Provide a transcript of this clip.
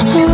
Oh.